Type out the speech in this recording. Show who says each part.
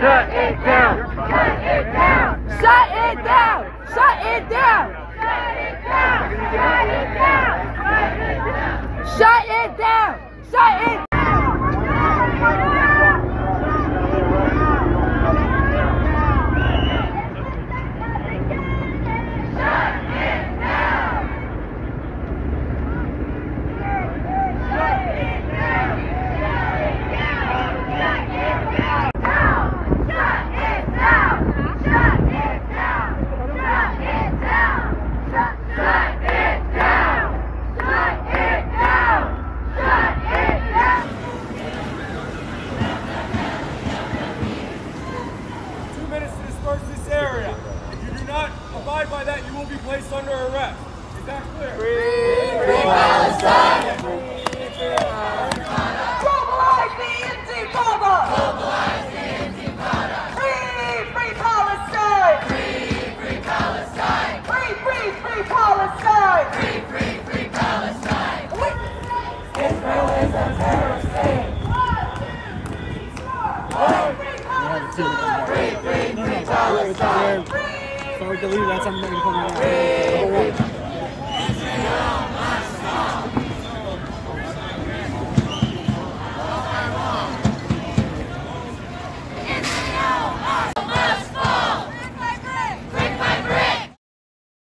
Speaker 1: Shut it down! Shut it down!
Speaker 2: Shut it down! Shut it down! Shut it down! Shut it
Speaker 3: Two by that, you will be placed under arrest. Is that clear?
Speaker 2: Globalize the Intifada! Globalize the Intifada! Free, free Palestine! Free, free Palestine! Free, free, free Palestine! Free, free, free Palestine! Israel is a terrorist state! Free, Palestine! Free, free, free Palestine!
Speaker 4: To leave, that's out.
Speaker 2: Israel!